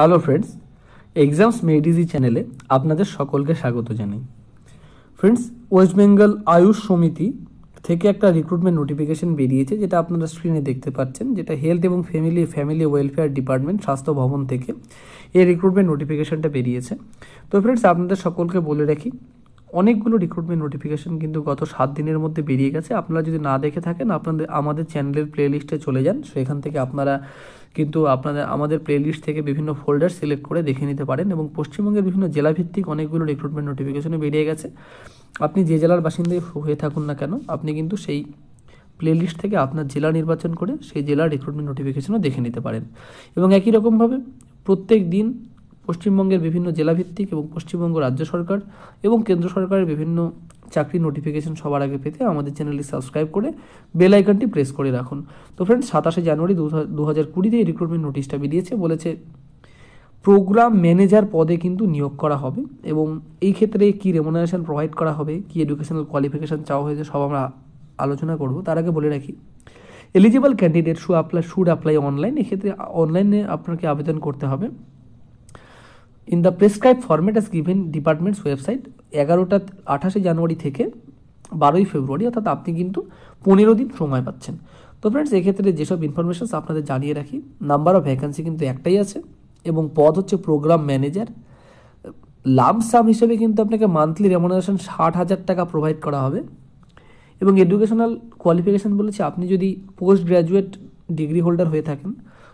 Hello friends exams মেডিজি চ্যানেলে আপনাদের সকলকে স্বাগত জানাই। ফ্রেন্ডস ওয়েস্ট বেঙ্গল আয়ুষ সমিতি থেকে একটা রিক্রুটমেন্ট নোটিফিকেশন বেরিয়েছে যেটা আপনারা স্ক্রিনে দেখতে পাচ্ছেন, যেটা হেলথ এবং ফ্যামিলি ফ্যামিলি ওয়েলফেয়ার ডিপার্টমেন্ট স্বাস্থ্য ভবন থেকে এই রিক্রুটমেন্ট নোটিফিকেশনটা বেরিয়েছে। তো ফ্রেন্ডস আপনাদের সকলকে বলে রাখি অনেকগুলো রিক্রুটমেন্ট নোটিফিকেশন কিন্তু গত সাত দিনের মধ্যে বেরিয়ে গেছে। আপনারা যদি না দেখে থাকেন, আপনাদের, আমাদের চ্যানেলের প্লে লিস্টে চলে যান। সেখান থেকে আপনারা কিন্তু আপনাদের, আমাদের প্লে লিস্ট থেকে বিভিন্ন ফোল্ডার সিলেক্ট করে দেখে নিতে পারেন এবং পশ্চিমবঙ্গের বিভিন্ন জেলাভিত্তিক অনেকগুলো রিক্রুটমেন্ট নোটিফিকেশনে বেরিয়ে গেছে। আপনি যে জেলার বাসিন্দাই হয়ে থাকুন না কেন, আপনি কিন্তু সেই প্লে লিস্ট থেকে আপনার জেলা নির্বাচন করে সেই জেলার রিক্রুটমেন্ট নোটিফিকেশনও দেখে নিতে পারেন। এবং একই রকমভাবে প্রত্যেক দিন পশ্চিমবঙ্গের বিভিন্ন জেলাভিত্তিক এবং পশ্চিমবঙ্গ রাজ্য সরকার এবং কেন্দ্র সরকারের বিভিন্ন চাকরির নোটিফিকেশন সবার আগে পেতে আমাদের চ্যানেলটি সাবস্ক্রাইব করে বেল আইকনটি প্রেস করে রাখুন। তো ফ্রেন্ডস সাতাশে জানুয়ারি দু হাজার কুড়িতে এই রিক্রুটমেন্ট নোটিশটা বেরিয়েছে। বলেছে প্রোগ্রাম ম্যানেজার পদে কিন্তু নিয়োগ করা হবে এবং এই ক্ষেত্রে কি রেমুনারেশন প্রোভাইড করা হবে, কি এডুকেশনাল কোয়ালিফিকেশান চাওয়া হয়েছে সব আমরা আলোচনা করব। তার আগে বলে রাখি eligible candidate should apply should apply online এক্ষেত্রে অনলাইনে আপনাকে আবেদন করতে হবে। In the prescribe format as given departments website এগারোটা আঠাশে জানুয়ারি থেকে বারোই ফেব্রুয়ারি, অর্থাৎ আপনি কিন্তু পনেরো দিন সময় পাচ্ছেন। তো ফ্রেন্ডস এক্ষেত্রে যেসব ইনফরমেশনস আপনাদের জানিয়ে রাখি নাম্বার অফ ভ্যাকান্সি কিন্তু একটাই আছে এবং পদ হচ্ছে প্রোগ্রাম ম্যানেজার লামসাম হিসেবে কিন্তু আপনাকে মান্থলি রেমুনারেশন ষাট হাজার টাকা প্রোভাইড করা হবে। এবং এডুকেশনাল কোয়ালিফিকেশান বলেছে, আপনি যদি পোস্ট গ্র্যাজুয়েট ডিগ্রি হোল্ডার হয়ে থাকেন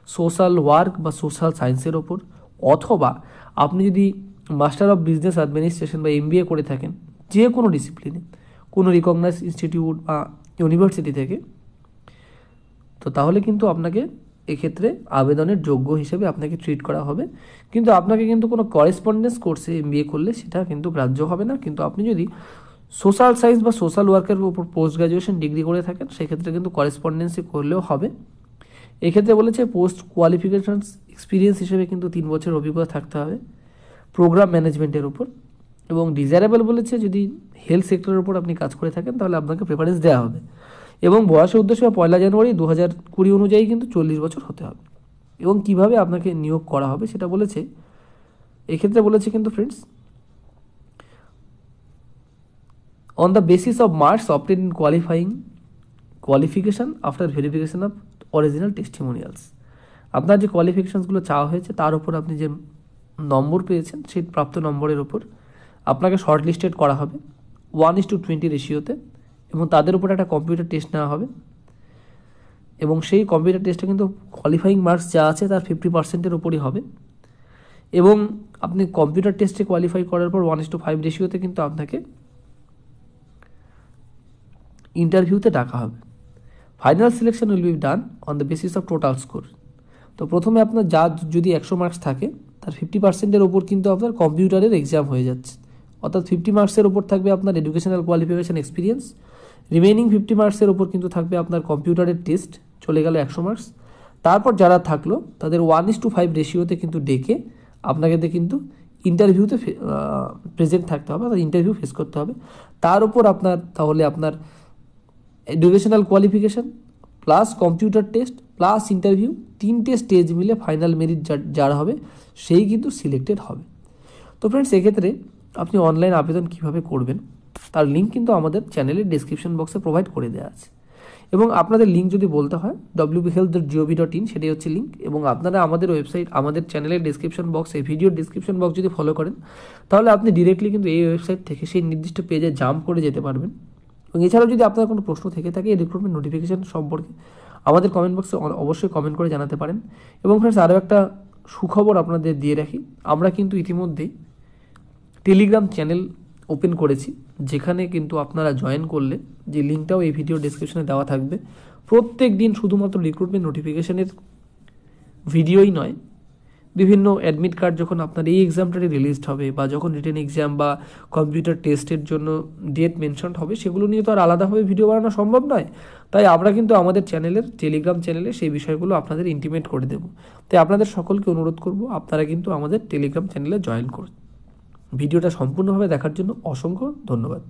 সোশ্যাল ওয়ার্ক বা সোশ্যাল সায়েন্সের ওপর অথবা আপনি যদি মাস্টার অফ বিজনেস অ্যাডমিনিস্ট্রেশন বা এমবিএ করে থাকেন যে কোনো ডিসিপ্লিনে কোনো রিকগনাইজ ইনস্টিটিউট বা ইউনিভার্সিটি থেকে, তো তাহলে কিন্তু আপনাকে এক্ষেত্রে আবেদনের যোগ্য হিসেবে আপনাকে ট্রিট করা হবে। কিন্তু আপনাকে কিন্তু কোনো করেসপন্ডেন্স কোর্সে এমবিএ করলে সেটা কিন্তু গ্রাহ্য হবে না। কিন্তু আপনি যদি সোশ্যাল সায়েন্স বা সোশ্যাল ওয়ার্কের উপর পোস্ট গ্রাজুয়েশন ডিগ্রি করে থাকেন, সেক্ষেত্রে কিন্তু করেসপন্ডেন্সি করলেও হবে। এক্ষেত্রে বলেছে পোস্ট কোয়ালিফিকেশান এক্সপিরিয়েন্স হিসেবে কিন্তু তিন বছর অভিজ্ঞতা থাকতে হবে প্রোগ্রাম ম্যানেজমেন্টের উপর। এবং ডিজায়ারেবল বলেছে যদি হেলথ সেক্টরের উপর আপনি কাজ করে থাকেন তাহলে আপনাকে প্রেফারেন্স দেওয়া হবে। এবং বয়সের উদ্দেশ্যে পয়লা জানুয়ারি দু হাজার কুড়ি অনুযায়ী কিন্তু চল্লিশ বছর হতে হবে। এবং কীভাবে আপনাকে নিয়োগ করা হবে সেটা বলেছে, এক্ষেত্রে বলেছে কিন্তু friends on the basis of marks obtain in qualifying qualification after verification of original testimonials আপনার যে কোয়ালিফিকেশানসগুলো চাওয়া হয়েছে, তার উপর আপনি যে নম্বর পেয়েছেন, সেই প্রাপ্ত নম্বরের ওপর আপনাকে শর্ট লিস্টেড করা হবে। ওয়ান ইস টু টোয়েন্টি রেশিওতে এবং তাদের উপর একটা কম্পিউটার টেস্ট নেওয়া হবে। এবং সেই কম্পিউটার টেস্টে কিন্তু কোয়ালিফাইং মার্কস যা আছে, তার ফিফটি পার্সেন্টের উপরই হবে। এবং আপনি কম্পিউটার টেস্টে কোয়ালিফাই করার পর ওয়ান ইস টু ফাইভ রেশিওতে কিন্তু আপনাকে ইন্টারভিউতে ডাকা হবে। Final selection will be done on the basis of total score তো প্রথমে আপনার যা যদি একশো মার্কস থাকে, তার ফিফটি পার্সেন্টের ওপর কিন্তু আপনার কম্পিউটারের এক্সাম হয়ে যাচ্ছে। অর্থাৎ ফিফটি মার্কসের ওপর থাকবে আপনার educational qualification experience remaining fifty মার্কসের ওপর কিন্তু থাকবে আপনার কম্পিউটারের টেস্ট চলে গেল একশো মার্কস তারপর যারা থাকল, তাদের ওয়ান ইস টু ফাইভ রেশিওতে কিন্তু ডেকে আপনাকে কিন্তু ইন্টারভিউতে প্রেজেন্ট থাকতে হবে, অর্থাৎ ইন্টারভিউ ফেস করতে হবে। তার উপর আপনার তাহলে আপনার educational qualification plus computer test plus interview তিনটে স্টেজ মিলে ফাইনাল মেরিট যার হবে, সেই কিন্তু সিলেক্টেড হবে। তো ফ্রেন্ডস এক্ষেত্রে আপনি অনলাইন আবেদন কীভাবে করবেন, তার লিঙ্ক কিন্তু আমাদের চ্যানেলের ডিসক্রিপশন বক্সে প্রোভাইড করে দেওয়া আছে। এবং আপনাদের লিঙ্ক যদি বলতে হয় WB health dot G O V dot in সেটাই হচ্ছে লিঙ্ক এবং আপনারা আমাদের ওয়েবসাইট আমাদের চ্যানেলের ডিসক্রিপশন বক্স এই ভিডিওর ডিসক্রিপশন বক্স যদি ফলো করেন, তাহলে আপনি ডিরেক্টলি কিন্তু এই ওয়েবসাইট থেকে সেই নির্দিষ্ট পেজে জাম্প করে যেতে পারবেন। এবং এছাড়াও যদি আপনার কোনো প্রশ্ন থেকে থাকে, এই রিক্রুটমেন্ট নোটিফিকেশান সম্পর্কে আমাদের কমেন্ট বক্সে অবশ্যই কমেন্ট করে জানাতে পারেন। এবং ফ্রেন্ডস আরও একটা সুখবর আপনাদের দিয়ে রাখি। আমরা কিন্তু ইতিমধ্যেই টেলিগ্রাম চ্যানেল ওপেন করেছি, যেখানে কিন্তু আপনারা জয়েন করলে যে লিঙ্কটাও এই ভিডিও ডিসক্রিপশনে দেওয়া থাকবে। প্রত্যেক দিন শুধুমাত্র রিক্রুটমেন্ট নোটিফিকেশানের ভিডিওই নয় বিভিন্ন অ্যাডমিট কার্ড যখন আপনার এই এক্সামটারই রিলিজড হবে বা যখন রিটেন এক্সাম বা কম্পিউটার টেস্টের জন্য ডেট মেনশন হবে, সেগুলো নিয়ে তো আর আলাদাভাবে ভিডিও বানানো সম্ভব নয়। তাই আমরা কিন্তু আমাদের চ্যানেলের টেলিগ্রাম চ্যানেলে সেই বিষয়গুলো আপনাদের ইন্টিমেট করে দেবো। তাই আপনাদের সকলকে অনুরোধ করব, আপনারা কিন্তু আমাদের টেলিগ্রাম চ্যানেলে জয়েন করুন। ভিডিওটা সম্পূর্ণভাবে দেখার জন্য অসংখ্য ধন্যবাদ।